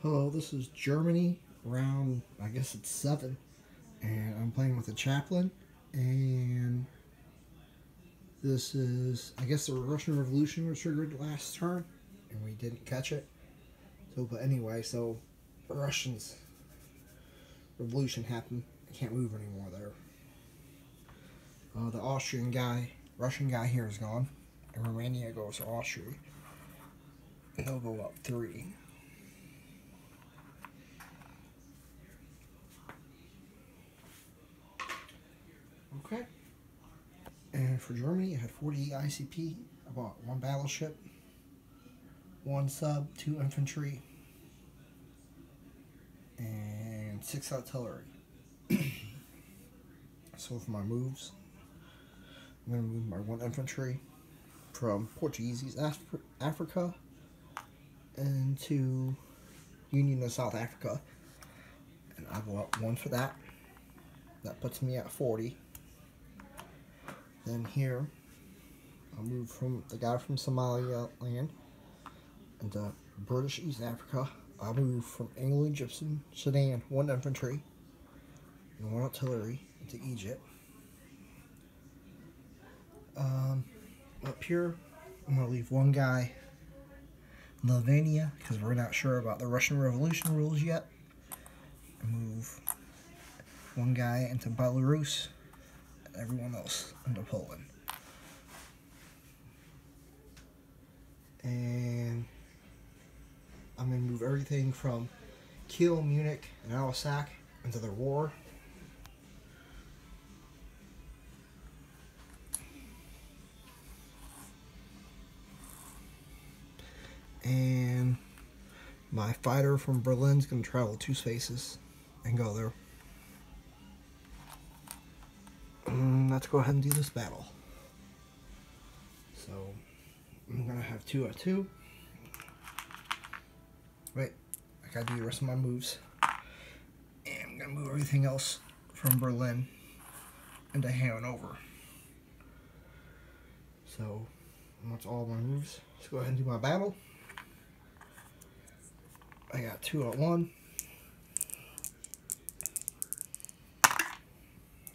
Hello, this is Germany, round, I guess it's seven, and I'm playing with a chaplain, and this is, I guess the Russian Revolution was triggered last turn, and we didn't catch it. So, but anyway, so Russians revolution happened. I can't move anymore there. Uh, the Austrian guy, Russian guy here is gone, and Romania goes to Austria. He'll go up three. Okay. For Germany, I had 40 ICP. I bought one battleship, one sub, two infantry, and six artillery. so for my moves, I'm going to move my one infantry from Portuguese East Af Africa into Union of South Africa. And I up one for that. That puts me at 40. Then here, I'll move from the guy from Somalia land into British East Africa. I'll move from Anglo-Egyptian Sudan, one infantry and one artillery into Egypt. Um, up here, I'm going to leave one guy in Albania because we're not sure about the Russian Revolution rules yet. Move one guy into Belarus everyone else into Poland. And I'm going to move everything from Kiel, Munich, and Alsace into the Ruhr. And my fighter from Berlin's going to travel two spaces and go there. Let's go ahead and do this battle. So, I'm going to have two at two. Wait, I got to do the rest of my moves. And I'm going to move everything else from Berlin into Hanover. So, that's all my moves. Let's go ahead and do my battle. I got two at one.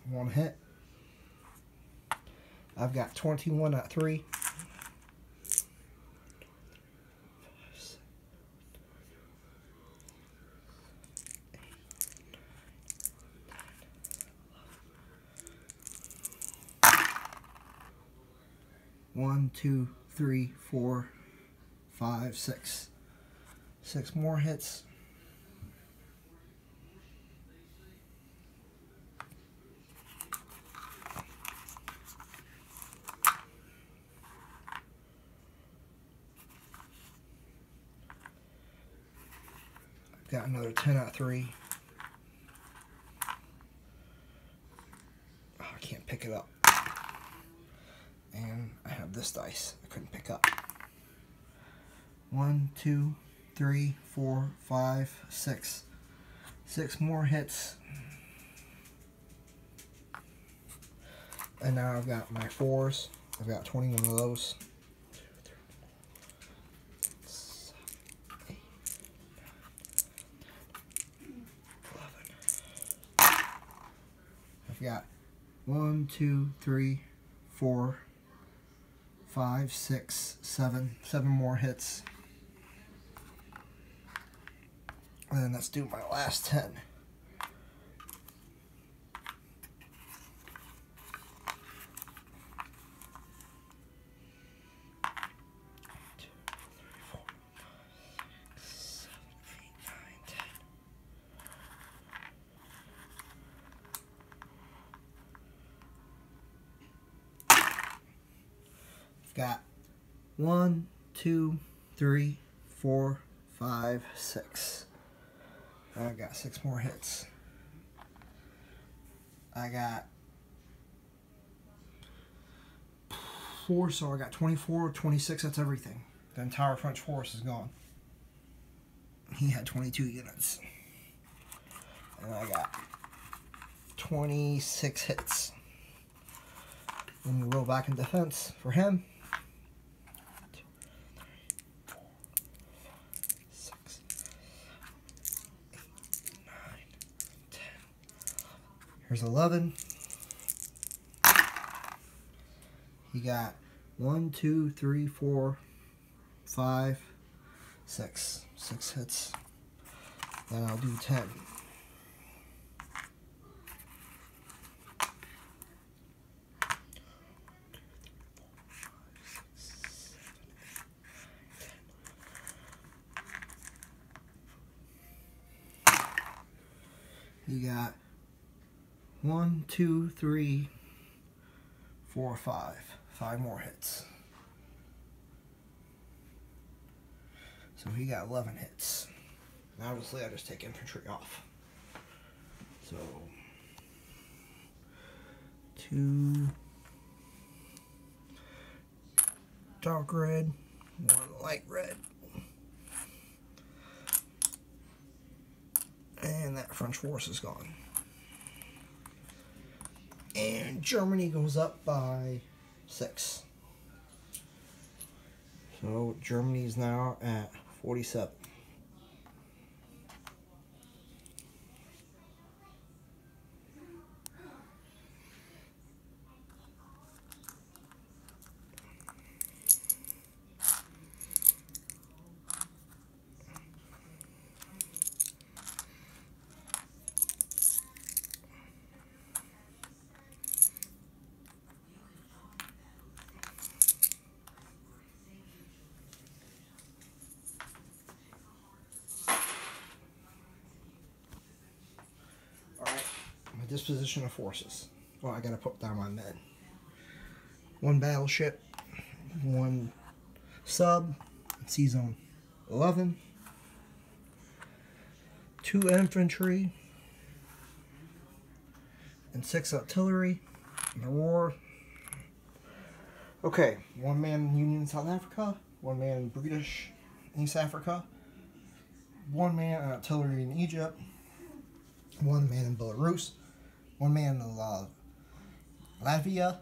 One hit. I've got 21 at 3. One, two, three, four, five, six. Six more hits. Got another 10 out of 3. Oh, I can't pick it up. And I have this dice I couldn't pick up. One, two, three, four, five, six. Six more hits. And now I've got my fours. I've got 21 of those. Got one, two, three, four, five, six, seven, seven more hits. And let's do my last 10. Got one, two, three, four, five, six. I got six more hits. I got four, so I got 24, 26, that's everything. The entire French force is gone. He had 22 units. And I got 26 hits. Let me roll back in defense for him. Here's 11. You got one, two, three, four, five, six. Six hits. Then I'll do 10. You got one, two, three, four, five. Five more hits. So he got 11 hits. And obviously, I just take infantry off. So, two dark red, one light red. And that French force is gone. And Germany goes up by six. So Germany's now at 47. Disposition of forces. Well, I gotta put down my men. One battleship, one sub, Sea Zone 11, two infantry, and six artillery. The war. Okay, one man Union South Africa, one man British East Africa, one man artillery in Egypt, one man in Belarus, one man in uh, Latvia,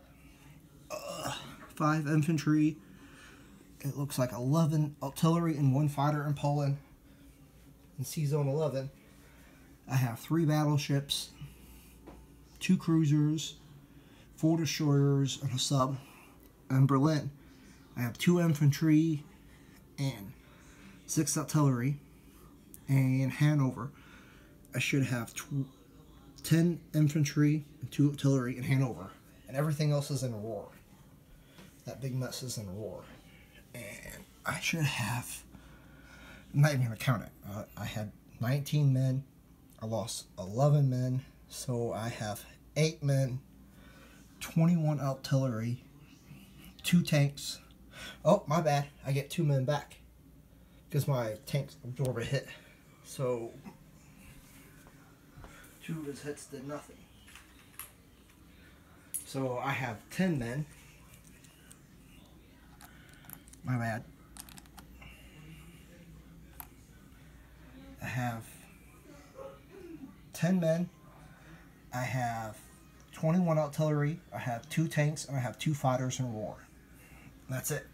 uh, five infantry. It looks like 11 artillery and one fighter in Poland. In Sea Zone 11, I have three battleships, two cruisers, four destroyers, and a sub. In Berlin, I have two infantry and six artillery. And Hanover, I should have 10 infantry, and 2 artillery in Hanover. And everything else is in Ruhr. That big mess is in Ruhr. And I should have, I'm not even going to count it. Uh, I had 19 men. I lost 11 men. So I have 8 men, 21 artillery, 2 tanks. Oh, my bad. I get 2 men back. Because my tanks absorb a hit. So two of his hits did nothing. So I have 10 men. My bad. I have 10 men. I have 21 artillery. I have two tanks and I have two fighters in Ruhr. That's it.